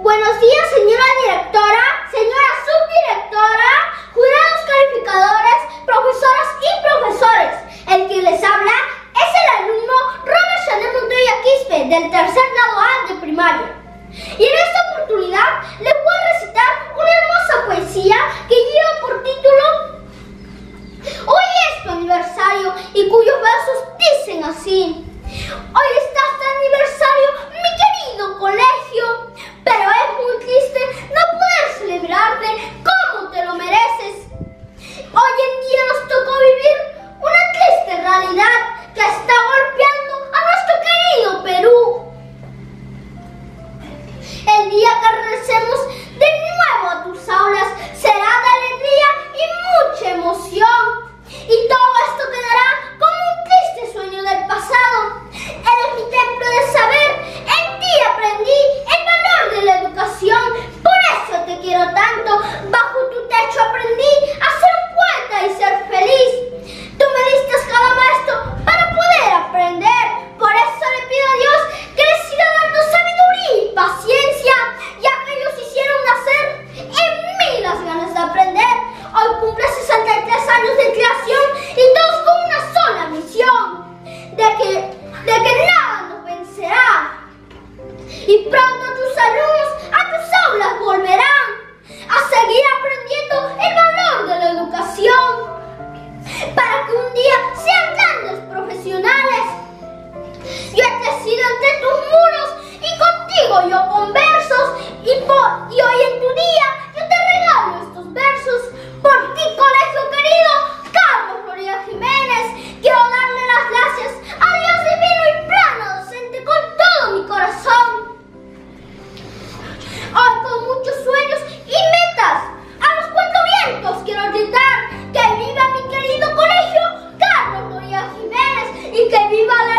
Buenos días, señora directora, señora subdirectora, jurados calificadores, profesoras y profesores. El que les habla es el alumno Robert Chanel Montoya Quispe del tercer grado A de primaria. Y en esta oportunidad les voy a recitar una hermosa poesía que lleva por título Hoy es tu aniversario y cuyos versos dicen así. Bajo tu techo aprendí a ser poeta y ser feliz. Tú me diste cada maestro para poder aprender. Por eso le pido a Dios que le siga dando sabiduría y paciencia, ya que ellos hicieron nacer en mí las ganas de aprender. Hoy cumple 63 años de creación y todos con una sola misión, de que, de que nada nos vencerá. Y pronto tus alumnos y que viva la